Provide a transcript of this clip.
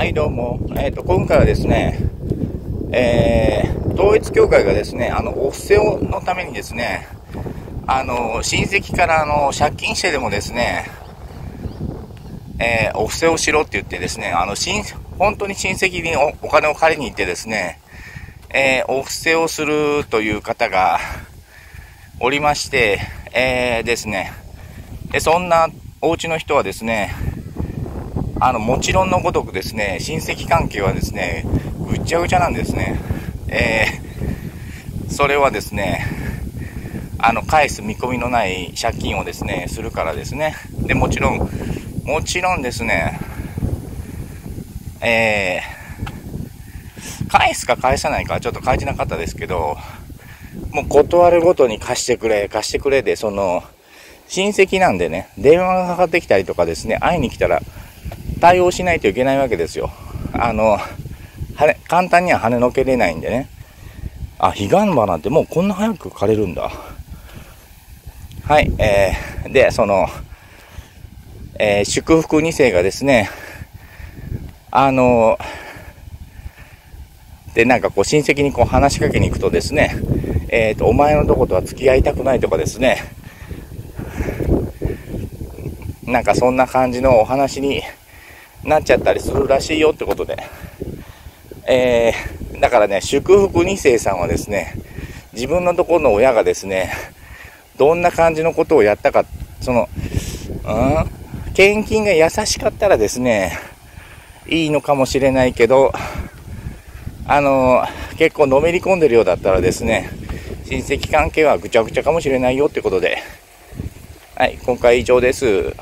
はい、どうも。えっ、と、今回はですね、えー、統一教会がですね、あの、お布施のためにですね、あの、親戚からあの、借金してでもですね、えー、お布施をしろって言ってですね、あの、親、本当に親戚におお金を借りに行ってですね、えー、お布施をするという方がおりまして、えー、ですね、でそんなお家の人はですね、あの、もちろんのごとくですね、親戚関係はですね、ぐっちゃぐちゃなんですね。えー、それはですね、あの、返す見込みのない借金をですね、するからですね。で、もちろん、もちろんですね、えー、返すか返さないかちょっと書いてなかったですけど、もう断るごとに貸してくれ、貸してくれで、その、親戚なんでね、電話がかかってきたりとかですね、会いに来たら、対応しないといけないわけですよ。あの、はね、簡単には跳ねのけれないんでね。あ、彼岸花ってもうこんな早く枯れるんだ。はい、えー、で、その、えー、祝福2世がですね、あの、で、なんかこう親戚にこう話しかけに行くとですね、えっ、ー、と、お前のとことは付き合いたくないとかですね、なんかそんな感じのお話になっちゃったりするらしいよってことで。えー、だからね、祝福2世さんはですね、自分のところの親がですね、どんな感じのことをやったか、その、うん献金が優しかったらですね、いいのかもしれないけど、あの、結構のめり込んでるようだったらですね、親戚関係はぐちゃぐちゃかもしれないよってことで、はい、今回以上です。